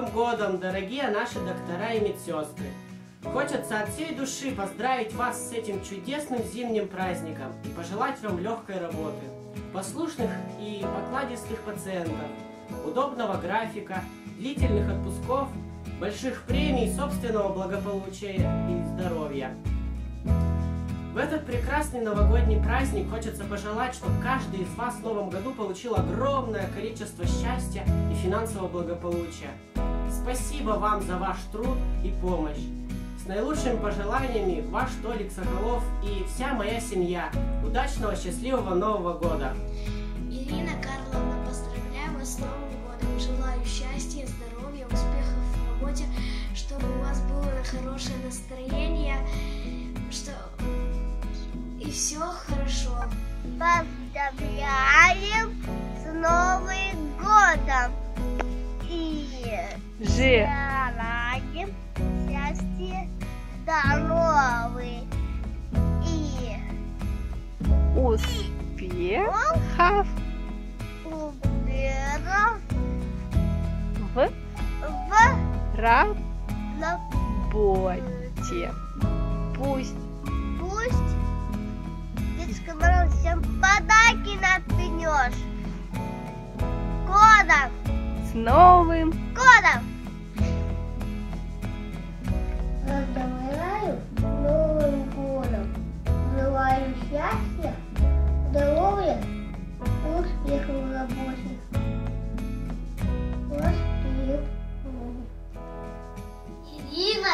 Новым годом, дорогие наши доктора и медсестры! Хочется от всей души поздравить вас с этим чудесным зимним праздником и пожелать вам легкой работы, послушных и покладистых пациентов, удобного графика, длительных отпусков, больших премий, собственного благополучия и здоровья. В этот прекрасный новогодний праздник хочется пожелать, чтобы каждый из вас в новом году получил огромное количество счастья и финансового благополучия. Спасибо вам за ваш труд и помощь. С наилучшими пожеланиями ваш Толик Соколов и вся моя семья. Удачного, счастливого Нового года! Ирина Карловна, поздравляю вас с Новым годом. Желаю счастья, здоровья, успехов в работе, чтобы у вас было хорошее настроение, что и все хорошо. Поздравляем с Новым годом! И Ж. желаем счастья, здоровья и Успехов успехов в в работе. Пусть Пусть Дедушка Мороз всем подарки напнешь. Годом! с Новым Годом!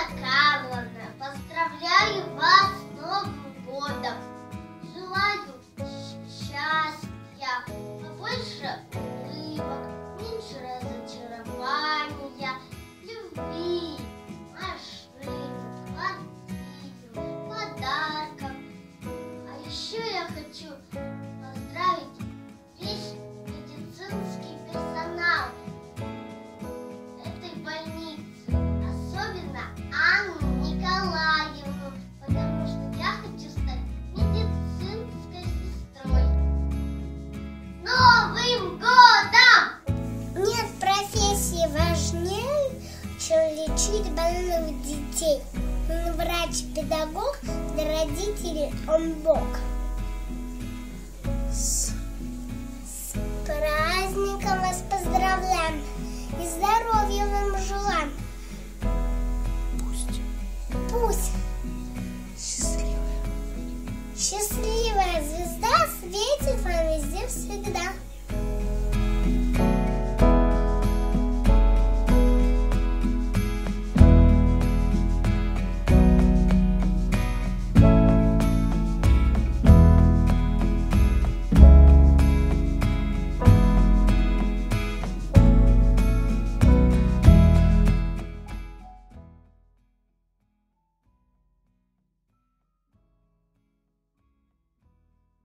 Карловна, поздравляю вас с Новым годом! Желаю счастья, побольше улыбок, меньше разочарования, любви, машин, квартир, подарков. А еще я хочу важнее, чем лечить больных детей. Ну, он врач-педагог, для родителей он Бог. С, С праздником вас поздравляем и здоровья вам желаем. Пусть. Пусть. Счастливая. Счастливая звезда светит вам везде всегда.